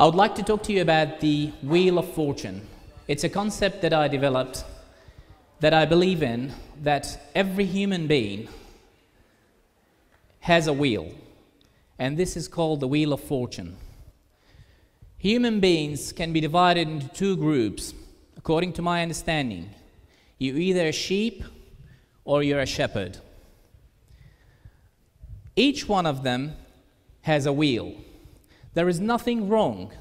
I would like to talk to you about the Wheel of Fortune. It's a concept that I developed that I believe in that every human being has a wheel, and this is called the Wheel of Fortune. Human beings can be divided into two groups, according to my understanding. You're either a sheep or you're a shepherd. Each one of them has a wheel. There is nothing wrong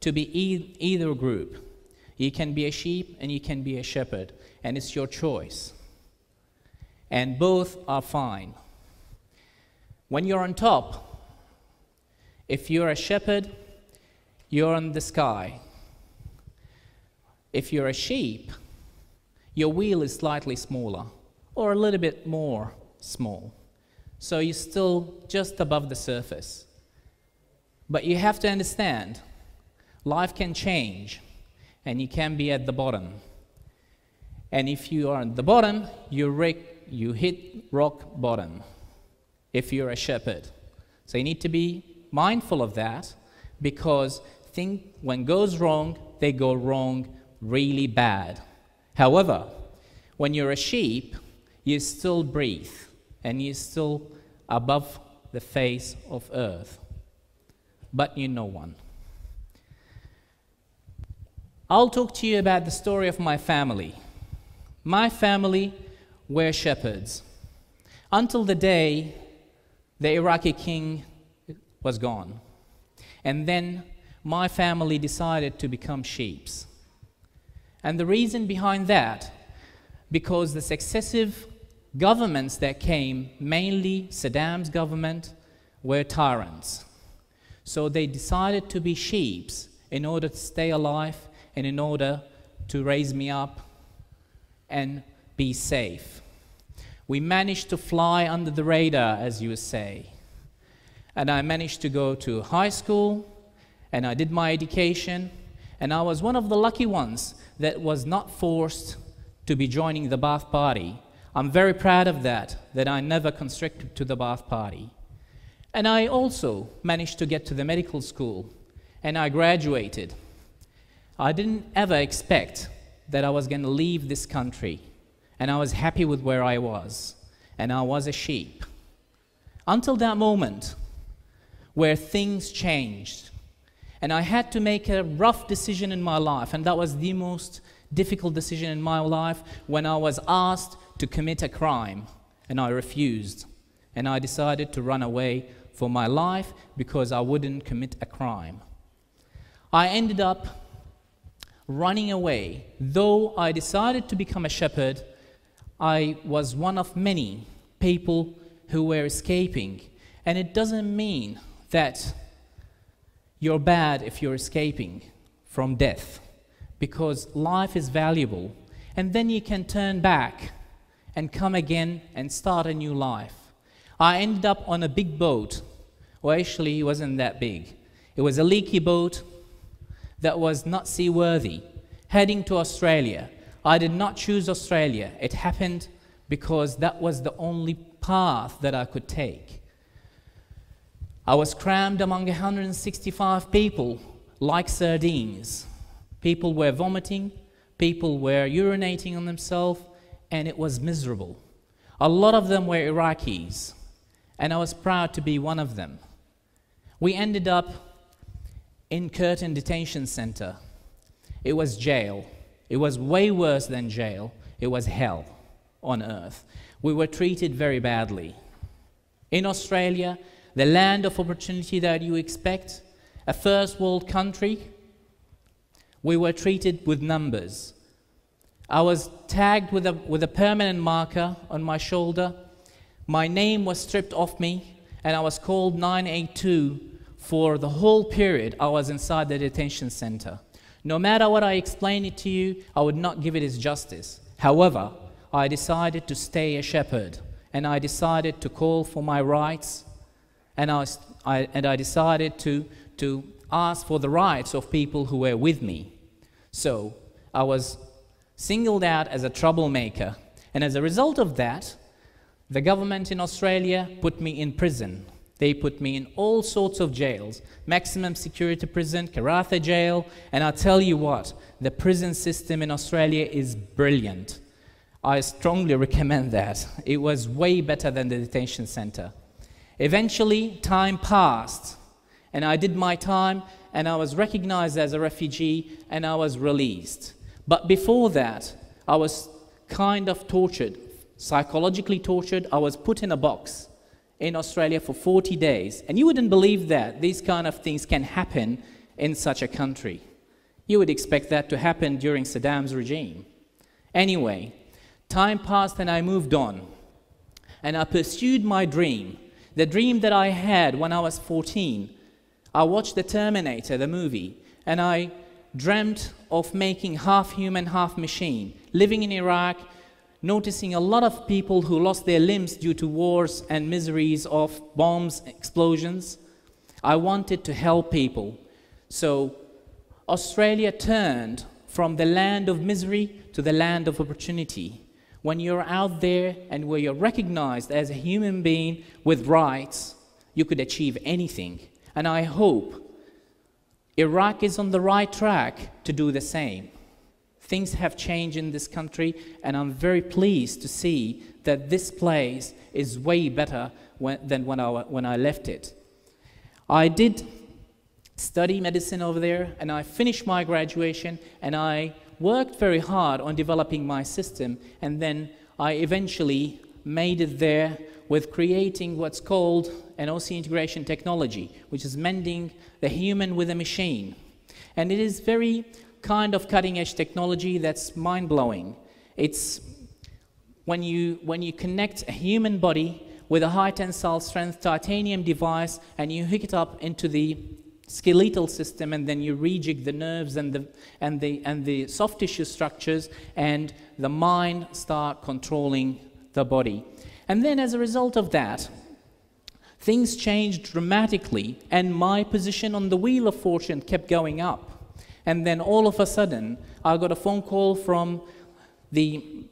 to be e- either group. You can be a sheep and you can be a shepherd, and it's your choice. And both are fine. When you're on top, if you're a shepherd, you're in the sky. If you're a sheep, your wheel is slightly smaller or a little bit more small. So you're still just above the surface. But you have to understand life can change and you can be at the bottom. And if you are at the bottom, you, you hit rock bottom if you're a shepherd. So you need to be mindful of that because when goes wrong, they go wrong really bad. However, when you're a sheep, you still breathe and you're still above the face of earth but you know one. I'll talk to you about the story of my family. My family were shepherds until the day the Iraqi king was gone. And then my family decided to become sheeps. And the reason behind that, because the successive governments that came, mainly Saddam's government, were tyrants. So they decided to be sheep in order to stay alive and in order to raise me up and be safe. We managed to fly under the radar, as you say. And I managed to go to high school and I did my education. And I was one of the lucky ones that was not forced to be joining the Ba'ath Party. I'm very proud of that, that I never constricted to the Ba'ath Party. And I also managed to get to the medical school and I graduated. I didn't ever expect that I was going to leave this country and I was happy with where I was and I was a sheep. Until that moment where things changed and I had to make a rough decision in my life and that was the most difficult decision in my life when I was asked to commit a crime and I refused and I decided to run away for my life because I wouldn't commit a crime. I ended up running away. Though I decided to become a shepherd, I was one of many people who were escaping. And it doesn't mean that you're bad if you're escaping from death, because life is valuable. And then you can turn back and come again and start a new life. I ended up on a big boat well, actually, it wasn't that big. It was a leaky boat that was not seaworthy, heading to Australia. I did not choose Australia. It happened because that was the only path that I could take. I was crammed among 165 people like sardines. People were vomiting, people were urinating on themselves, and it was miserable. A lot of them were Iraqis, and I was proud to be one of them. We ended up in Curtin Detention Center. It was jail. It was way worse than jail. It was hell on earth. We were treated very badly. In Australia, the land of opportunity that you expect, a first world country, we were treated with numbers. I was tagged with a, with a permanent marker on my shoulder. My name was stripped off me, and I was called 982 for the whole period I was inside the detention center. No matter what I explained it to you, I would not give it its justice. However, I decided to stay a shepherd and I decided to call for my rights and I, I, and I decided to, to ask for the rights of people who were with me. So I was singled out as a troublemaker, and as a result of that, the government in Australia put me in prison They put me in all sorts of jails maximum security prison, Karratha jail, and I tell you what, the prison system in Australia is brilliant. I strongly recommend that. It was way better than the detention center. Eventually, time passed, and I did my time, and I was recognized as a refugee, and I was released. But before that, I was kind of tortured, psychologically tortured. I was put in a box in Australia for 40 days. And you wouldn't believe that these kind of things can happen in such a country. You would expect that to happen during Saddam's regime. Anyway, time passed and I moved on. And I pursued my dream, the dream that I had when I was 14. I watched The Terminator, the movie, and I dreamt of making half human, half machine, living in Iraq, noticing a lot of people who lost their limbs due to wars and miseries of bombs, explosions. I wanted to help people. So Australia turned from the land of misery to the land of opportunity. When you're out there and where you're recognized as a human being with rights, you could achieve anything. And I hope Iraq is on the right track to do the same. Things have changed in this country, and I'm very pleased to see that this place is way better when, than when I, when I left it. I did study medicine over there, and I finished my graduation, and I worked very hard on developing my system, and then I eventually made it there with creating what's called an osseointegration technology, which is mending the human with a machine. And it is very kind of cutting edge technology that's mind blowing. It's when you, when you connect a human body with a high tensile strength titanium device and you hook it up into the skeletal system and then you rejig the nerves and the, and the, and the soft tissue structures and the mind start controlling the body. And then as a result of that, things changed dramatically and my position on the wheel of fortune kept going up. And then all of a sudden, I got a phone call from the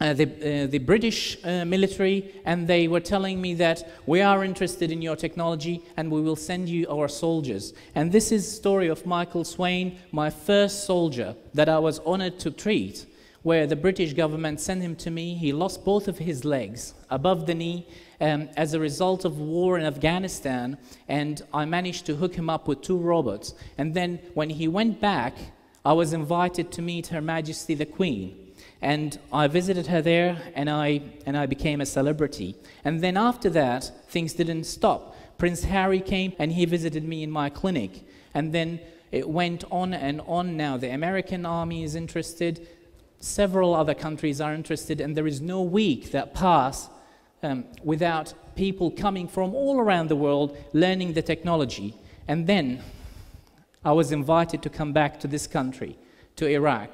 uh, the, uh, the, British uh, military, and they were telling me that we are interested in your technology and we will send you our soldiers. And this is the story of Michael Swain, my first soldier that I was honored to treat, where the British government sent him to me. He lost both of his legs above the knee, um, as a result of war in Afghanistan, and I managed to hook him up with two robots. And then when he went back, I was invited to meet Her Majesty the Queen. And I visited her there, and I, and I became a celebrity. And then after that, things didn't stop. Prince Harry came and he visited me in my clinic. And then it went on and on now. The American army is interested, several other countries are interested, and there is no week that pass um, without people coming from all around the world learning the technology. And then I was invited to come back to this country, to Iraq.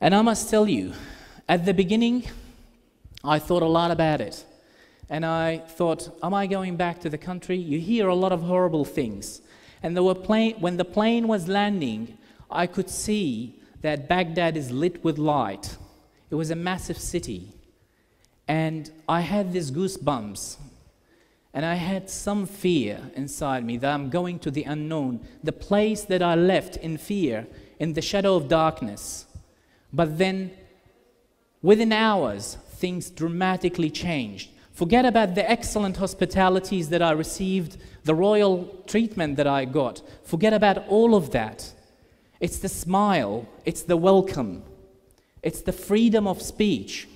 And I must tell you, at the beginning, I thought a lot about it. And I thought, am I going back to the country? You hear a lot of horrible things. And there were when the plane was landing, I could see that Baghdad is lit with light. It was a massive city. And I had these goosebumps. And I had some fear inside me that I'm going to the unknown, the place that I left in fear, in the shadow of darkness. But then, within hours, things dramatically changed. Forget about the excellent hospitalities that I received, the royal treatment that I got. Forget about all of that. It's the smile, it's the welcome, it's the freedom of speech.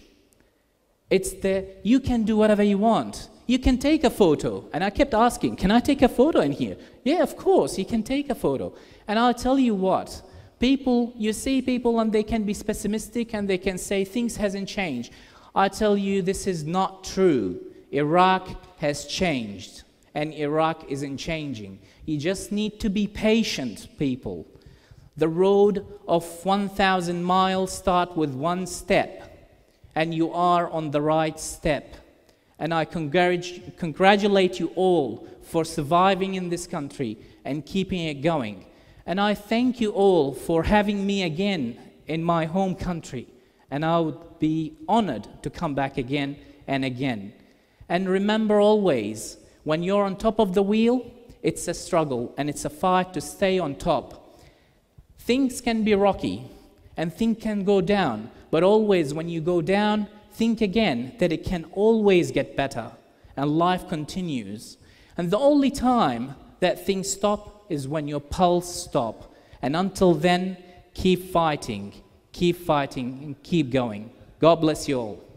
It's the, you can do whatever you want. You can take a photo. And I kept asking, can I take a photo in here? Yeah, of course, you can take a photo. And I'll tell you what, people, you see people and they can be pessimistic and they can say things hasn't changed. I tell you, this is not true. Iraq has changed and Iraq isn't changing. You just need to be patient, people. The road of 1,000 miles start with one step and you are on the right step. And I congratulate you all for surviving in this country and keeping it going. And I thank you all for having me again in my home country. And I would be honored to come back again and again. And remember always, When you're on top of the wheel, it's a struggle and it's a fight to stay on top. Things can be rocky and things can go down, but always when you go down, think again that it can always get better and life continues. And the only time that things stop is when your pulse stop. And until then, keep fighting, keep fighting, and keep going. God bless you all.